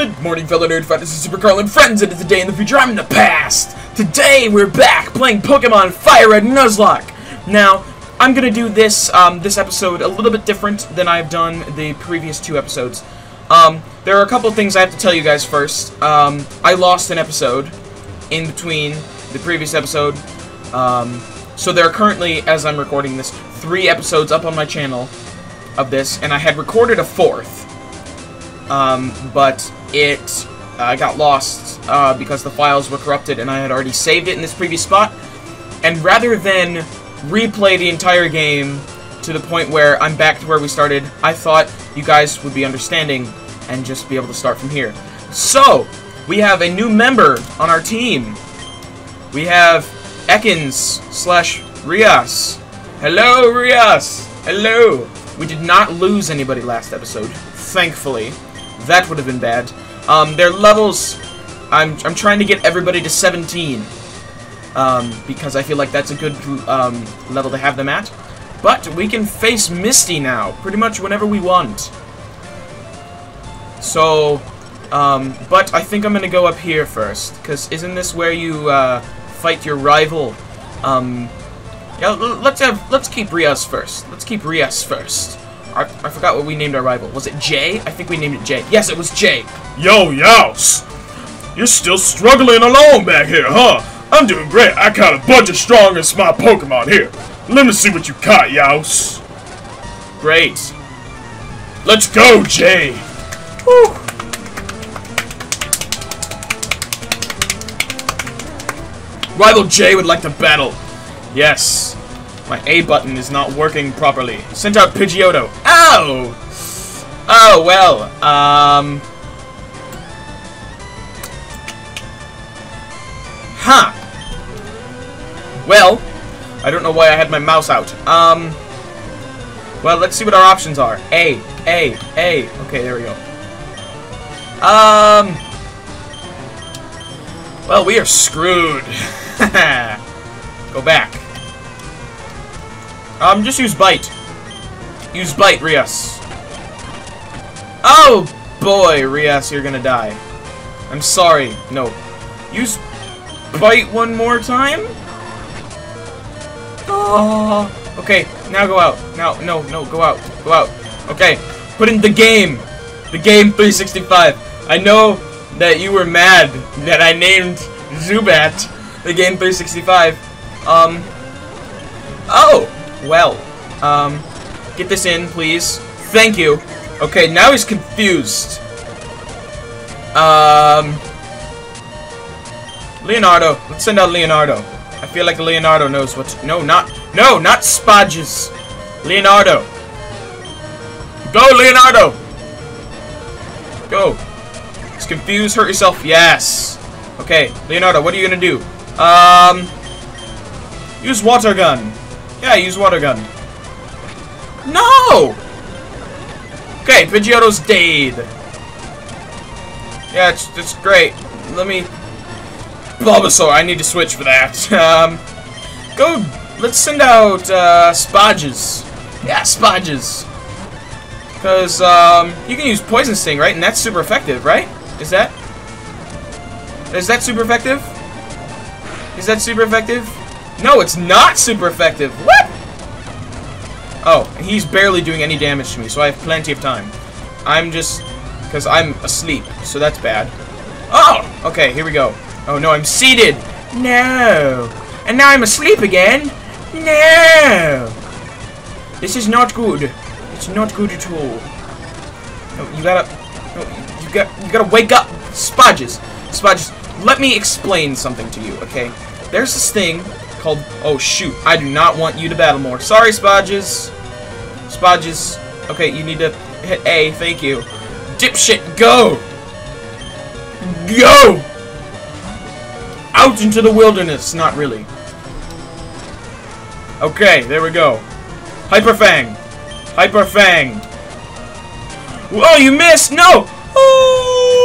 Good morning, fellow nerd fighters and Super Carl and friends. It is a day in the future. I'm in the past. Today, we're back playing Pokemon Fire Red Nuzlocke. Now, I'm gonna do this um, this episode a little bit different than I've done the previous two episodes. Um, there are a couple things I have to tell you guys first. Um, I lost an episode in between the previous episode. Um, so there are currently, as I'm recording this, three episodes up on my channel of this, and I had recorded a fourth. Um, but it uh, got lost uh, because the files were corrupted and I had already saved it in this previous spot. And rather than replay the entire game to the point where I'm back to where we started, I thought you guys would be understanding and just be able to start from here. So, we have a new member on our team. We have Ekans slash Rias. Hello, Rias. Hello. We did not lose anybody last episode, thankfully. That would have been bad. Um, their levels, I'm, I'm trying to get everybody to 17. Um, because I feel like that's a good um, level to have them at. But we can face Misty now, pretty much whenever we want. So, um, but I think I'm gonna go up here first, because isn't this where you uh, fight your rival? Um, yeah, let's have let's keep Rias first. Let's keep Rias first. I, I forgot what we named our rival. Was it Jay? I think we named it Jay. Yes, it was Jay. Yo, YAOES! You're still struggling along back here, huh? I'm doing great. I caught a bunch of strong and smart Pokemon here. Let me see what you caught, YAOES. Great. Let's go, Jay! Woo. Rival Jay would like to battle. Yes. My A button is not working properly. Sent out Pidgeotto. Ow! Oh, well, um... Huh. Well, I don't know why I had my mouse out. Um... Well, let's see what our options are. A, A, A. Okay, there we go. Um... Well, we are screwed. Go back. Um, just use bite. Use bite, Rias. Oh, boy, Rias, you're gonna die. I'm sorry. No. Use bite one more time? Oh. Okay, now go out. Now, no, no, go out. Go out. Okay, put in the game. The game 365. I know that you were mad that I named Zubat the game 365. Um, oh, well, um, get this in, please. Thank you. Okay, now he's confused. Um, Leonardo. Let's send out Leonardo. I feel like Leonardo knows what No, not... No, not Spodges. Leonardo. Go, Leonardo! Go. He's confused. Hurt yourself. Yes. Okay, Leonardo, what are you gonna do? Um... Use water gun. Yeah, use water gun. No! Okay, Pidgeotto's dead. Yeah, it's, it's great. Let me... Bulbasaur, I need to switch for that. Um, go... Let's send out, uh, Spadges. Yeah, Spodges. Because, um, you can use Poison Sting, right? And that's super effective, right? Is that... Is that super effective? Is that super effective? No, it's not super effective. What? Oh, he's barely doing any damage to me, so I have plenty of time. I'm just... Because I'm asleep, so that's bad. Oh! Okay, here we go. Oh, no, I'm seated. No. And now I'm asleep again. No. This is not good. It's not good at all. No, you gotta... No, you got, you gotta wake up. Spudges! Spudges, let me explain something to you, okay? There's this thing called... Oh, shoot. I do not want you to battle more. Sorry, Spodges. Spodges. Okay, you need to hit A. Thank you. Dipshit, go! Go! Out into the wilderness. Not really. Okay, there we go. Hyper Fang. Hyper Fang. Whoa, oh, you missed! No! Oh!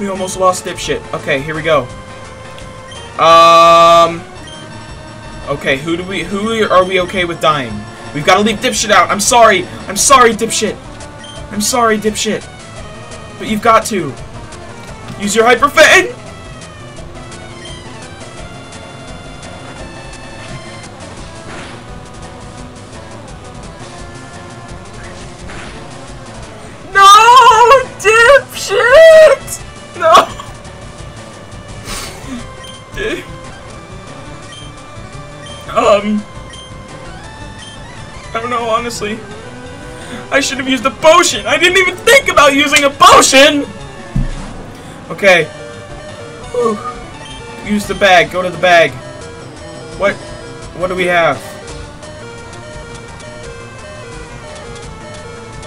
We almost lost dipshit. Okay, here we go. Um. Okay, who do we? Who are we okay with dying? We've got to leave dipshit out. I'm sorry. I'm sorry, dipshit. I'm sorry, dipshit. But you've got to. Use your hyper fang. I should have used a potion. I didn't even think about using a potion. Okay. Whew. Use the bag. Go to the bag. What? What do we have?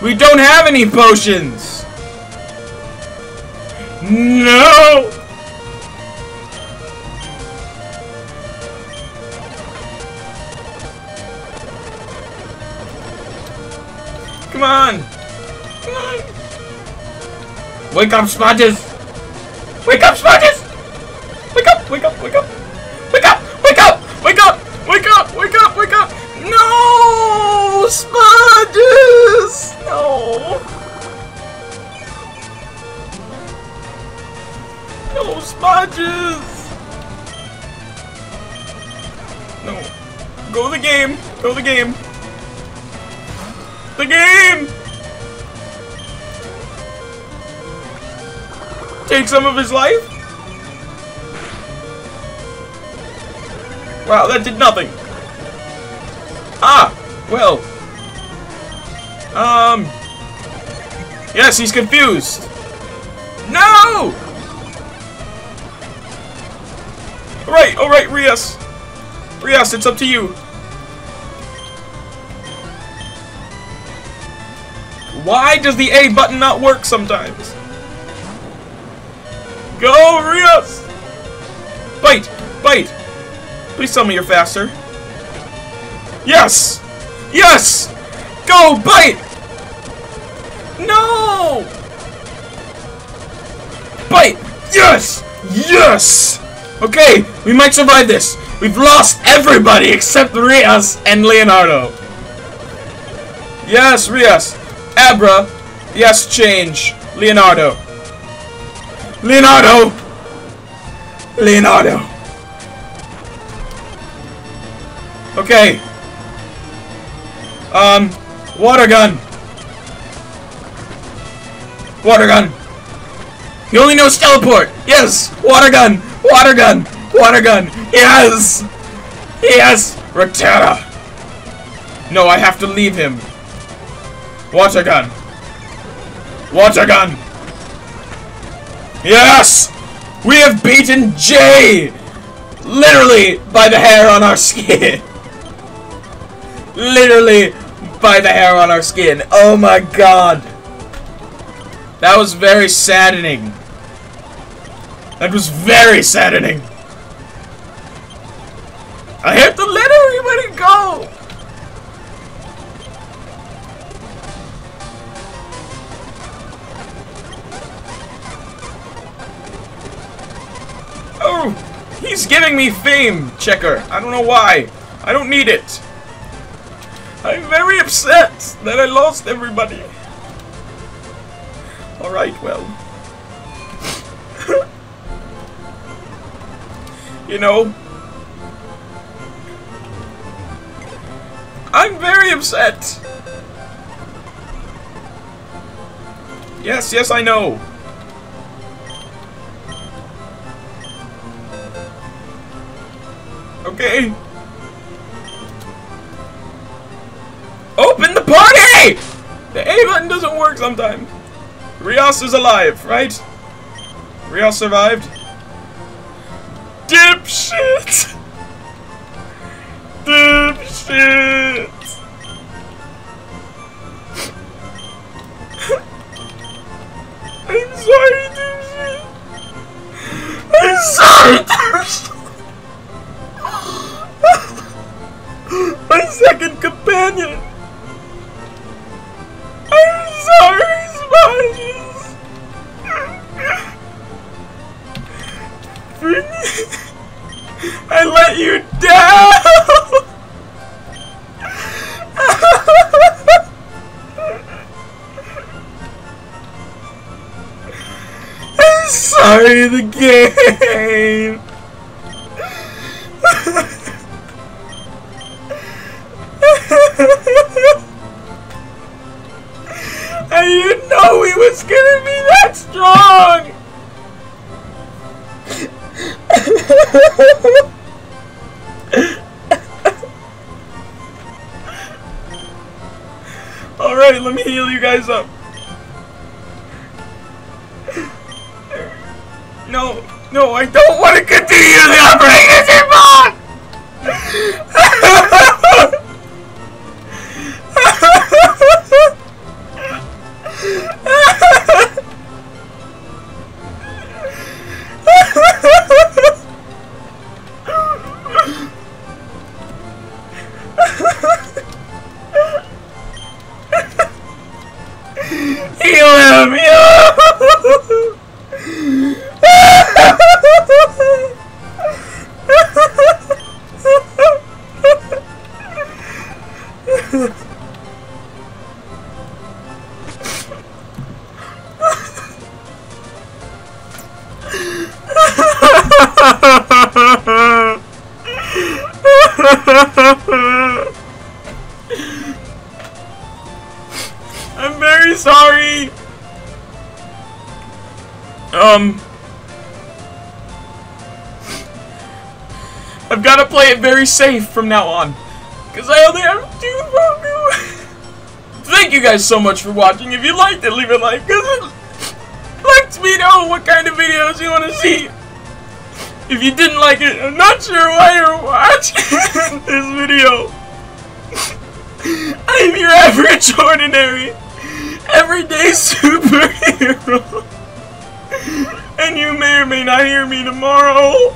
We don't have any potions. No. Come on! Come on! Wake up, Smudges! Wake up, Smudges! Wake up, wake up, wake up! Wake up, wake up, wake up, wake up, wake up, wake up! No! Smudges! No! No, Smudges! No. Go to the game! Go to the game! The game! Take some of his life? Wow, that did nothing. Ah, well. Um. Yes, he's confused. No! Alright, alright, Rias. Rias, it's up to you. Why does the A button not work sometimes? Go, Rias! Bite! Bite! Please tell me you're faster. Yes! Yes! Go, bite! No! Bite! Yes! Yes! Okay, we might survive this. We've lost everybody except Rias and Leonardo. Yes, Rias. Abra. Yes, change. Leonardo. Leonardo! Leonardo. Okay. Um, water gun. Water gun. He only knows teleport. Yes, water gun. Water gun. Water gun. Yes. Yes. Rotera. No, I have to leave him. Water gun. Water gun. Yes! We have beaten Jay! Literally by the hair on our skin. Literally by the hair on our skin. Oh my god. That was very saddening. That was very saddening. I have to let everybody go. Giving me Fame Checker. I don't know why. I don't need it. I'm very upset that I lost everybody. Alright, well. you know, I'm very upset. Yes, yes, I know. Okay. Open the party! The A button doesn't work sometimes. Rias is alive, right? Rias survived. Dipshit! Dipshit! I'm sorry, for. I let you down. I'm sorry, the game. I didn't know he was gonna be that strong! Alright, let me heal you guys up. No, no, I don't want to continue the operation him! Heal very safe from now on. Because I only have two Roku. Thank you guys so much for watching. If you liked it, leave a like. Lets me know what kind of videos you want to see. If you didn't like it, I'm not sure why you're watching this video. I'm your average, ordinary, everyday superhero. And you may or may not hear me tomorrow.